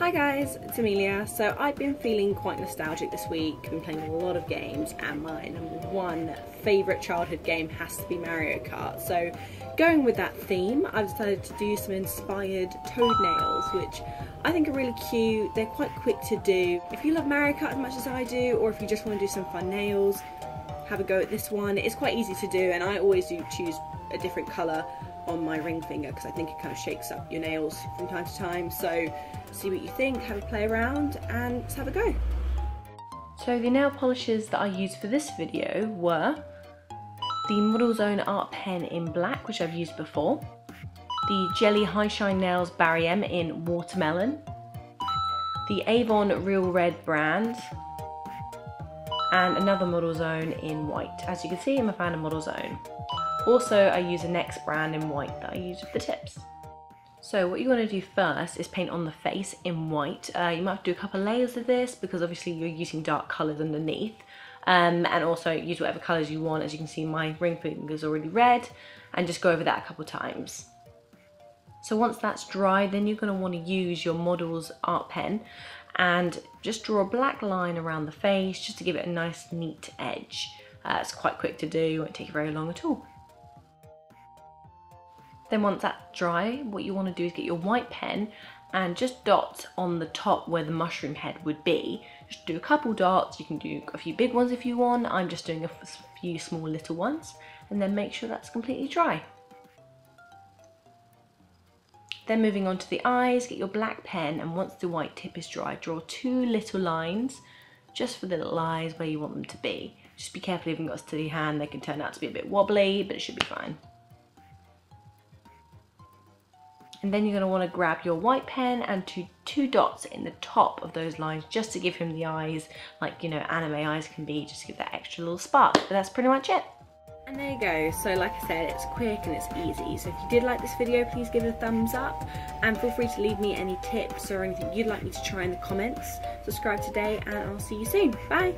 Hi guys, it's Amelia. So I've been feeling quite nostalgic this week, been playing a lot of games and my number one favourite childhood game has to be Mario Kart. So going with that theme, I've decided to do some inspired toad nails, which I think are really cute. They're quite quick to do. If you love Mario Kart as much as I do, or if you just want to do some fun nails, have a go at this one. It's quite easy to do and I always do choose a different colour on my ring finger because I think it kind of shakes up your nails from time to time. So see what you think, have a play around and let's have a go. So the nail polishes that I used for this video were the Models Own Art Pen in black, which I've used before, the Gelly Hi Shine Nails Barry M in watermelon, the Avon Real Red brand, and another Models Own in white. As you can see, I'm a fan of Models Own. Also, I use a NEX brand in white that I use with the tips. So what you want to do first is paint on the face in white. Uh, you might have to do a couple layers of this because obviously you're using dark colours underneath. Um, and also use whatever colours you want. As you can see, my ring finger is already red. And just go over that a couple times. So once that's dry, then you're going to want to use your model's art pen and just draw a black line around the face just to give it a nice neat edge. Uh, it's quite quick to do, it won't take you very long at all. Then once that's dry, what you want to do is get your white pen and just dot on the top where the mushroom head would be. Just do a couple dots, you can do a few big ones if you want, I'm just doing a few small little ones, and then make sure that's completely dry. Then moving on to the eyes, get your black pen and once the white tip is dry, draw two little lines just for the little eyes where you want them to be. Just be careful if you've got a steady hand, they can turn out to be a bit wobbly, but it should be fine. And then you're going to want to grab your white pen and two, two dots in the top of those lines just to give him the eyes like, you know, anime eyes can be, just to give that extra little spark. But that's pretty much it. And there you go, so like I said, it's quick and it's easy. So if you did like this video, please give it a thumbs up and feel free to leave me any tips or anything you'd like me to try in the comments. Subscribe today and I'll see you soon. Bye!